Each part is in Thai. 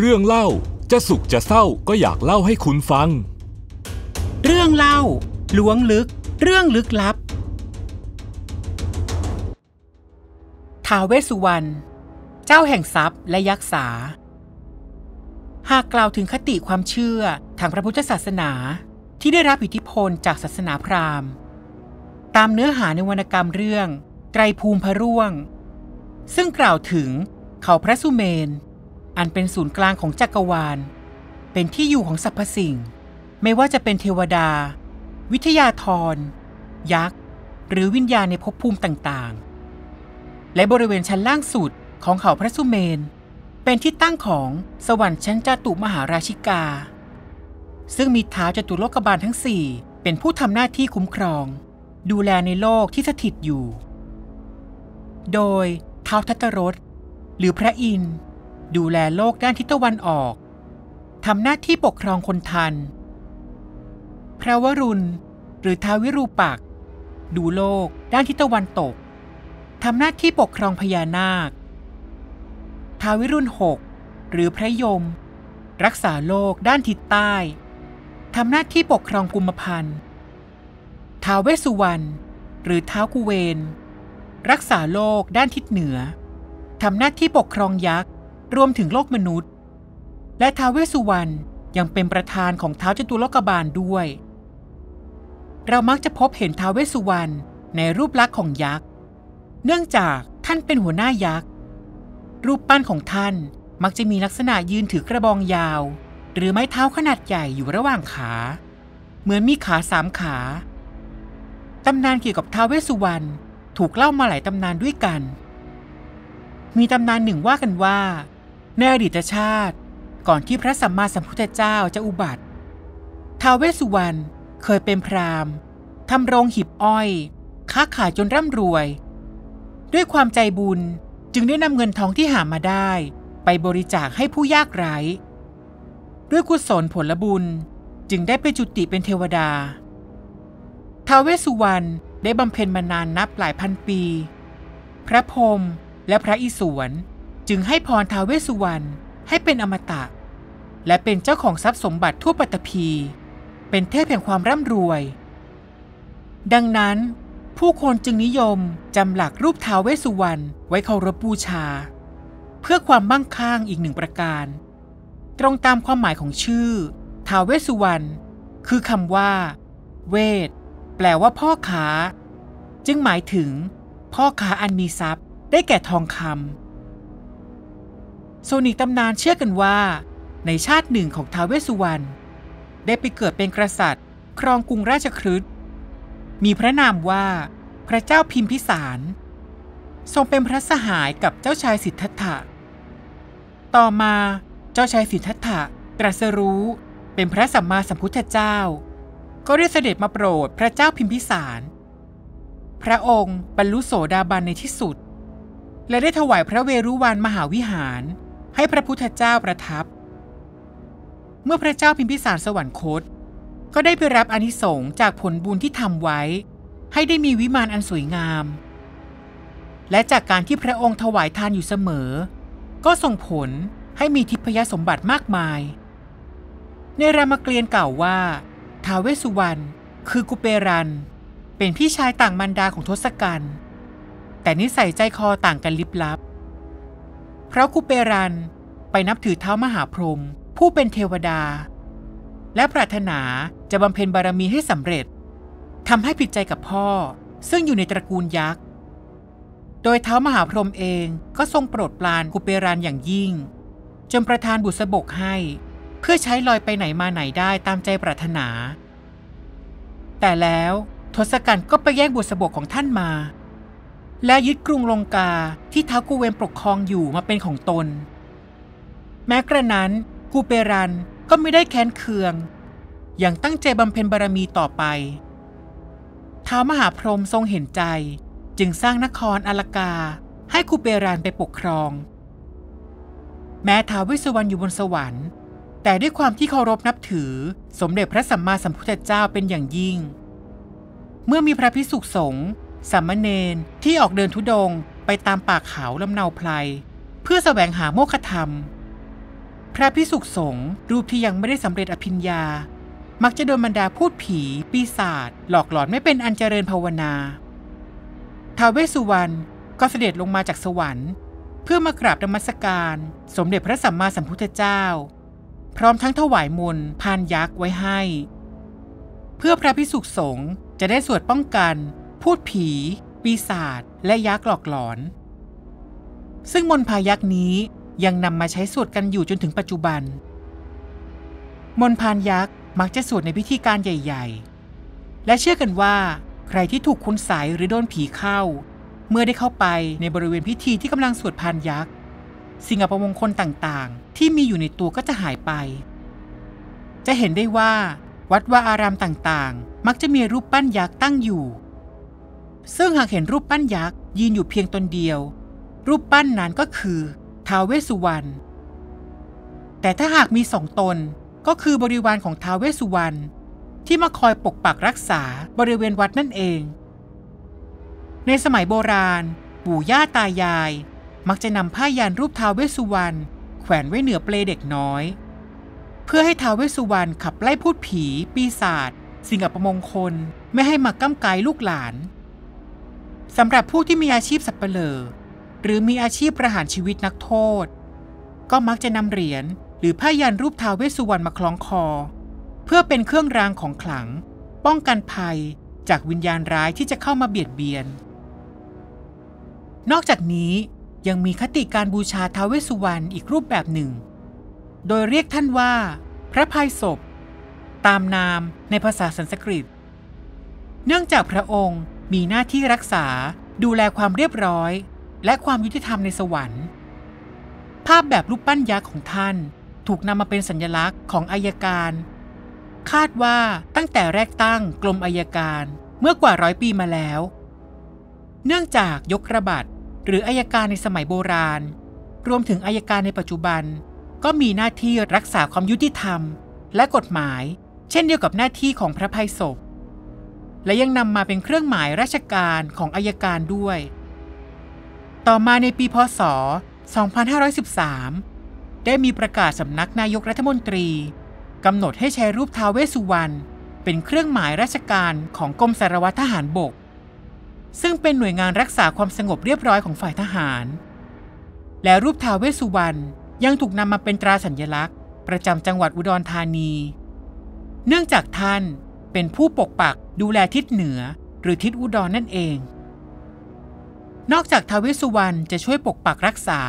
เรื่องเล่าจะสุขจะเศร้าก็อยากเล่าให้คุณฟัง เรื่องเล่าล้วงลึก เรื่องลึกลับท้าวเวสุวรรณเจ้าแห่งทรัพย์และยักษา หากกล่าวถึงคติความเชื่อทางพระพุทธศาสนาที่ได้รับอิทธิพลจากศาสนาพราหมณ์ ตามเนื้อหาในวรรณกรรมเรื่องไตรภูมิพระร่วง ซึ่งกล่าวถึงเขาพระสุเมน อันเป็นศูนย์กลางของจักรวาล เป็นที่อยู่ของสรรพสิ่ง ไม่ว่าจะเป็นเทวดา วิทยาธร ยักษ์ หรือวิญญาณในภพภูมิต่างๆ และบริเวณชั้นล่างสุดของเขาพระสุเมน เป็นที่ตั้งของสวรรค์ชั้นจตุมหาราชิกา ซึ่งมีท้าวจตุโลกบาลทั้งสี่เป็นผู้ทำหน้าที่คุ้มครอง ดูแลในโลกที่สถิตอยู่ โดยท้าวทัตตรสหรือพระอินทร์ ดูแลโลกด้านทิศตะวันออกทำหน้าที่ปกครองคนทัน พระวรุณ หรือท้าววิรูปักษ์ดูโลกด้านทิศตะวันตกทำหน้าที่ปกครองพญานาคท้าววิรุณหกหรือพระยม รักษาโลกด้านทิศใต้ทำหน้าที่ปกครองกุมพันธ์ท้าวเวสสุวรรณหรือท้าวกุเวน รักษาโลกด้านทิศเหนือทำหน้าที่ปกครองยักษ์ รวมถึงโลกมนุษย์ และท้าวเวสสุวรรณยังเป็นประธานของท้าวจตุโลกบาลด้วย เรามักจะพบเห็นท้าวเวสสุวรรณในรูปลักษณ์ของยักษ์ เนื่องจากท่านเป็นหัวหน้ายักษ์ รูปปั้นของท่านมักจะมีลักษณะยืนถือกระบองยาว หรือไม้เท้าขนาดใหญ่อยู่ระหว่างขา เหมือนมีขาสามขา ตำนานเกี่ยวกับท้าวเวสสุวรรณถูกเล่ามาหลายตำนานด้วยกัน มีตำนานหนึ่งว่ากันว่า ในอดีตชาติ ก่อนที่พระสัมมาสัมพุทธเจ้าจะอุบัติท้าวเวสสุวรรณเคยเป็นพราหมณ์ทำโรงหีบอ้อย ค้าขายจนร่ำรวย ด้วยความใจบุญจึงได้นำเงินทองที่หามาได้ ไปบริจาคให้ผู้ยากไร้ ด้วยกุศลผลบุญจึงได้ไปจุติเป็นเทวดาท้าวเวสสุวรรณได้บำเพ็ญมานานนับหลายพันปี พระพรหมและพระอิศวร จึงให้พรทาวเวสุวรรณให้เป็นอมตะ และเป็นเจ้าของทรัพย์สมบัติทั่วปัตภีเป็นเทพแห่งความร่ำรวย ดังนั้น ผู้คนจึงนิยมจำหลักรูปท้าวเวสุวรรณไว้เคารพบูชา เพื่อความมั่งคั่งอีกหนึ่งประการ ตรงตามความหมายของชื่อท้าวเวสสุวรรณคือคำว่า เวท แปลว่าพ่อค้า จึงหมายถึง พ่อค้าอันมีทรัพย์ได้แก่ทองคำ ส่วนอีกตำนานเชื่อกันว่า ในชาติหนึ่งของท้าวเวสสุวรรณได้ไปเกิดเป็นกษัตริย์ ครองกรุงราชคฤห์มีพระนามว่าพระเจ้าพิมพิสาร ทรงเป็นพระสหายกับเจ้าชายสิทธัตถะ ต่อมาเจ้าชายสิทธัตถะตรัสรู้เป็นพระสัมมาสัมพุทธเจ้า ก็ได้เสด็จมาโปรดพระเจ้าพิมพิสาร พระองค์บรรลุโสดาบันในที่สุด และได้ถวายพระเวรุวันมหาวิหาร ให้พระพุทธเจ้าประทับ เมื่อพระเจ้าพิมพิสารสวรรคต ก็ได้ไปรับอนิสงส์จากผลบุญที่ทำไว้ ให้ได้มีวิมานอันสวยงาม และจากการที่พระองค์ถวายทานอยู่เสมอ ก็ส่งผลให้มีทิพยสมบัติมากมาย ในรามเกียรติ์กล่าวว่าท้าวเวสสุวรรณคือกุเปรัน เป็นพี่ชายต่างมารดาของทศกัณฐ์แต่นิสัยใจคอต่างกันลิบลับ ระกุเปรันไปนับถือเท้ามหาพรหมผู้เป็นเทวดา และปรารถนาจะบำเพ็ญบารมีให้สำเร็จทำให้ผิดใจกับพ่อ ซึ่งอยู่ในตระกูลยักษ์ โดยเท้ามหาพรหมเองก็ทรงโปรดปรานกุเปรันอย่างยิ่ง จนประทานบุษบกให้ เพื่อใช้ลอยไปไหนมาไหนได้ตามใจปรารถนา แต่แล้วทศกัณฐ์ก็ไปแย่งบุษบกของท่านมา และยึดกรุงลงกาที่ท้าวกุเวนปกครองอยู่มาเป็นของตน แม้กระนั้นกูเปรันก็ไม่ได้แค้นเคือง อย่างตั้งใจบำเพ็ญบารมีต่อไปท้าวมหาพรหมทรงเห็นใจจึงสร้างนครอลากาให้กูเปรันไปปกครอง แม้ท้าววิสุวรรณอยู่บนสวรรค์ แต่ด้วยความที่เคารพนับถือสมเด็จพระสัมมาสัมพุทธเจ้าเป็นอย่างยิ่ง เมื่อมีพระพิสุสงฆ์ สามเณรที่ออกเดินทุดงไปตามป่าเขาลำเนาไพรเพื่อแสวงหาโมฆะธรรม พระพิสุสงฆ์รูปที่ยังไม่ได้สำเร็จอภิญญา มักจะโดนบรรดาพูดผี ปีศาจหลอกหลอนไม่เป็นอันเจริญภาวนาท้าวเวสุวรรณก็เสด็จลงมาจากสวรรค์ เพื่อมากราบนมัสการ สมเด็จพระสัมมาสัมพุทธเจ้า พร้อมทั้งถวายมนพานยักษ์ไว้ให้ เพื่อพระพิสุสงฆ์จะได้สวดป้องกัน พูดผี ปีศาจและยักษ์หลอกหลอน ซึ่งมนพายักษ์นี้ยังนำมาใช้สวดกันอยู่จนถึงปัจจุบัน มนพานยักษ์มักจะสวดในพิธีการใหญ่ ๆ และเชื่อกันว่า ใครที่ถูกคุณใสยหรือโดนผีเข้า เมื่อได้เข้าไปในบริเวณพิธีที่กำลังสวดพานยักษ์สิ่งอัปมงคลต่างๆ ที่มีอยู่ในตัวก็จะหายไป จะเห็นได้ว่า วัดวาอารามต่างๆ มักจะมีรูปปั้นยักษ์ตั้งอยู่ ซึ่งหากเห็นรูปปั้นยักษ์ยืนอยู่เพียงตนเดียว รูปปั้นนั้นก็คือท้าวเวสสุวรรณแต่ถ้าหากมีสองตนก็คือบริวารของท้าวเวสสุวรรณที่มาคอยปกปักรักษาบริเวณวัดนั่นเอง ในสมัยโบราณ ปู่ย่าตายาย มักจะนำผ้ายันรูปท้าวเวสสุวรรณแขวนไว้เหนือเปลเด็กน้อย เพื่อให้ท้าวเวสสุวรรณขับไล่พูดผี ปีศาจสิ่งอัปมงคลไม่ให้มาก้ำไกายลูกหลาน สำหรับผู้ที่มีอาชีพสับเปลอหรือมีอาชีพประหารชีวิตนักโทษ ก็มักจะนำเหรียญหรือผ้ายันรูปทาวเวสสุวรรณมาคล้องคอ เพื่อเป็นเครื่องรางของขลัง ป้องกันภัยจากวิญญาณร้ายที่จะเข้ามาเบียดเบียน นอกจากนี้ยังมีคติการบูชาทาวเวสสุวรรณอีกรูปแบบหนึ่ง โดยเรียกท่านว่า พระภัยศพ ตามนามในภาษาสันสกฤต เนื่องจากพระองค์ มีหน้าที่รักษาดูแลความเรียบร้อย และความยุติธรรมในสวรรค์ ภาพแบบรูปปั้นยักษ์ของท่านถูกนำมาเป็นสัญลักษณ์ของอายการ คาดว่าตั้งแต่แรกตั้งกรมอายการเมื่อกว่าร้อยปีมาแล้ว เนื่องจากยกระบาดหรืออายการในสมัยโบราณ รวมถึงอายการในปัจจุบัน ก็มีหน้าที่รักษาความยุติธรรม และกฎหมาย เช่นเดียวกับหน้าที่ของพระภัยศพ และยังนำมาเป็นเครื่องหมายราชการของอายการด้วย ต่อมาในปีพศ 2513 ได้มีประกาศสำนักนายกรัฐมนตรีกำหนดให้ใช้รูปท้าวเวสสุวรรณเป็นเครื่องหมายราชการของกรมสารวัตรทหารบก ซึ่งเป็นหน่วยงานรักษาความสงบเรียบร้อยของฝ่ายทหาร และรูปท้าวเวสสุวรรณยังถูกนำมาเป็นตราสัญลักษณ์ ประจำจังหวัดอุดรธานี เนื่องจากท่าน เป็นผู้ปกปักดูแลทิศเหนือ หรือทิศอุดรนนั่นเอง นอกจากทาวิสุวรรณจะช่วยปกปักรักษา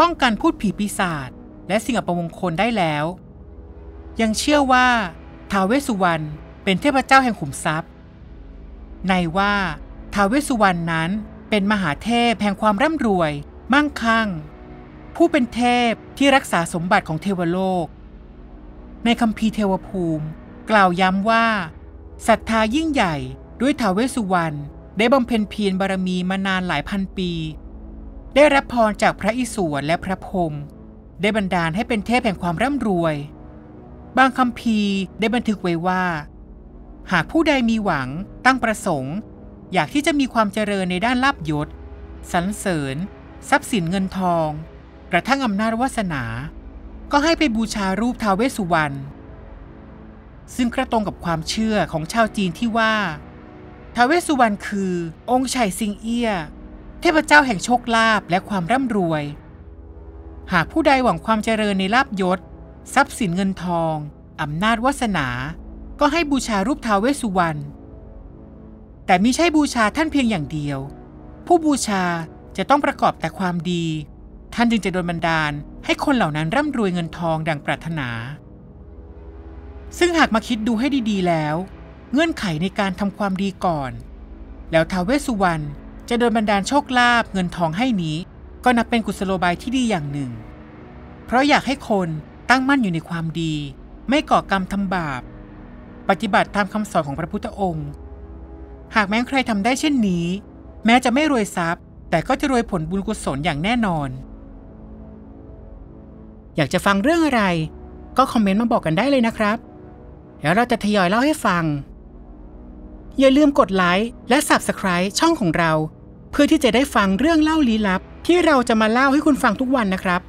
ป้องกันพูดผีปีศาจและสิ่งอัปมงคลได้แล้ว ยังเชื่อว่าทาวเวสุวรรณเป็นเทพเจ้าแห่งขุมทรัพย์ ในว่าทาวเวสุวรรณนั้นเป็นมหาเทพแห่งความร่ำรวย มั่งคั่ง ผู้เป็นเทพที่รักษาสมบัติของเทวโลก ในคำพีเทวภูมิ กล่าวย้ำว่า ศรัทธายิ่งใหญ่ด้วยท้าวเวสุวรรณได้บำเพ็ญเพียรบารมีมานานหลายพันปี ได้รับพรจากพระอิศวรและพระพรหมได้บันดาลให้เป็นเทพแห่งความร่ำรวย บางคำพีได้บันทึกไว้ว่า หากผู้ใดมีหวังตั้งประสงค์ อยากที่จะมีความเจริญในด้านลาบยศสรรเสริญ ทรัพย์สินเงินทอง กระทั่งอำนาจวาสนา ก็ให้ไปบูชารูปท้าวเวสสุวรรณ ซึ่งกระตรงกับความเชื่อของชาวจีนที่ว่าท้าวเวสสุวรรณคือ องค์ไฉสิงเอี้ย เทพเจ้าแห่งโชคลาภและความร่ำรวย หากผู้ใดหวังความเจริญในลาบยศ ทรัพย์สินเงินทอง อำนาจวาสนา ก็ให้บูชารูปท้าวเวสสุวรรณแต่มิใช่บูชาท่านเพียงอย่างเดียว ผู้บูชาจะต้องประกอบแต่ความดี ท่านจึงจะโดนบันดาลให้คนเหล่านั้นร่ำรวยเงินทองดังปรารถนา ซึ่งหากมาคิดดูให้ดีๆแล้ว เงื่อนไขในการทำความดีก่อน แล้วท้าวเวสสุวรรณจะโดนบันดาลโชคลาภเงินทองให้นี้ ก็นับเป็นกุศโลบายที่ดีอย่างหนึ่ง เพราะอยากให้คนตั้งมั่นอยู่ในความดี ไม่ก่อกรรมทำบาป ปฏิบัติตามคำสอนของพระพุทธองค์ หากแม้ใครทำได้เช่นนี้ แม้จะไม่รวยทรัพย์ แต่ก็จะรวยผลบุญกุศลอย่างแน่นอน อยากจะฟังเรื่องอะไร ก็คอมเมนต์มาบอกกันได้เลยนะครับ แล้วเราจะทยอยเล่าให้ฟัง อย่าลืมกดไลค์และ Subscribe ช่องของเรา เพื่อที่จะได้ฟังเรื่องเล่าลี้ลับ ที่เราจะมาเล่าให้คุณฟังทุกวันนะครับ